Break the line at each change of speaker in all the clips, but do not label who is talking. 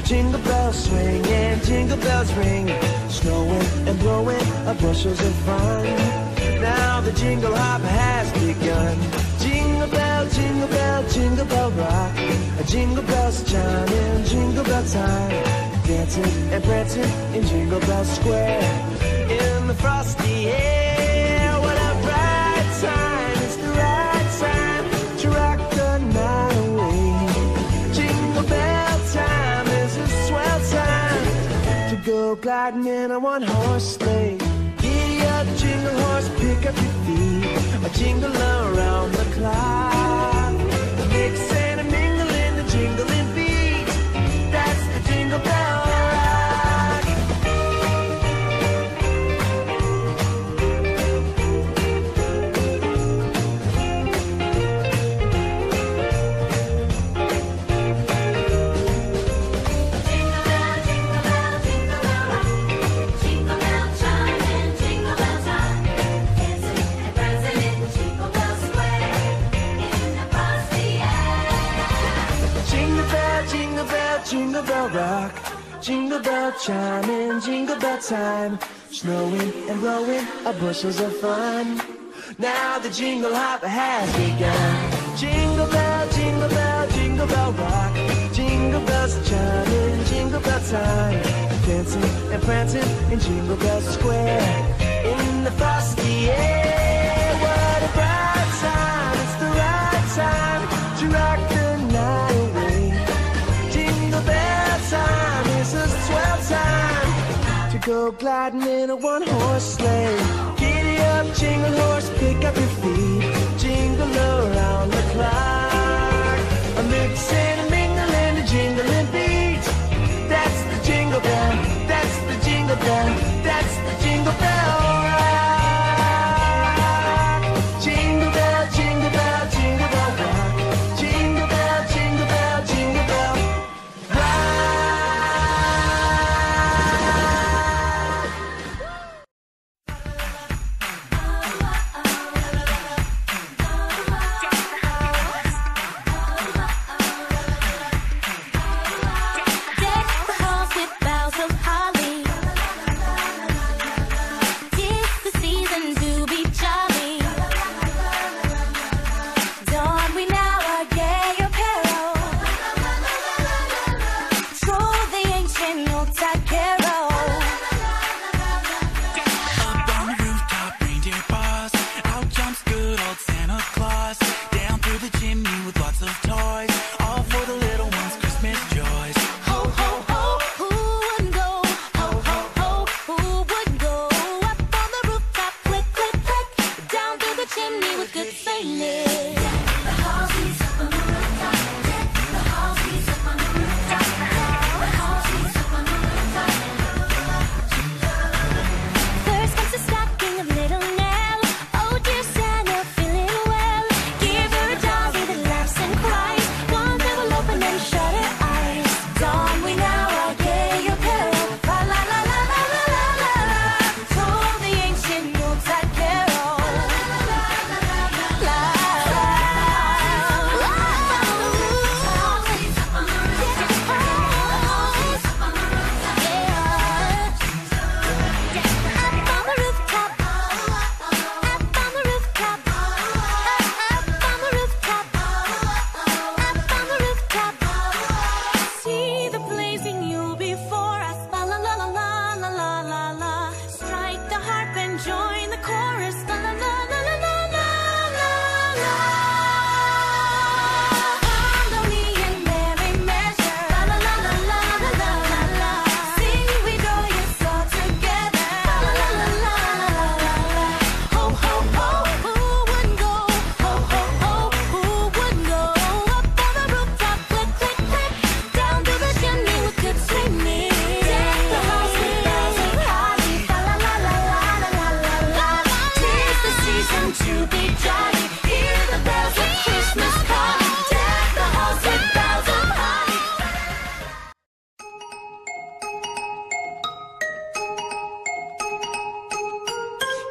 A jingle bells swing and jingle bells ring. Snowing and blowing are bushels of fun. Now the jingle hop has begun. Jingle bell, jingle bell, jingle bell rock. A jingle bells chime in jingle bell time. Dancing and prancing in Jingle Bell Square. go gliding on one horse sleigh. Giddy up, jingle horse, pick up your feet. A jingle around. Jingle bell rock,
jingle bell chime in jingle bell
time. Snowing and blowing our bushels of fun. Now the jingle hop has begun. Jingle bell, jingle bell, jingle bell rock. Jingle bells chime in jingle bell time. Dancing and prancing in Jingle Bell Square. In the frosty air. go gliding in a one horse sleigh. Giddy up, jingle horse, pick up your feet, jingle around the clock.
lightning.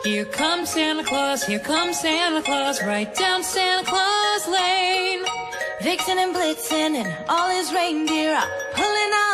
Here comes Santa Claus, here comes Santa Claus, right down Santa Claus Lane.
Vixen and Blitzen and all his reindeer are pulling out.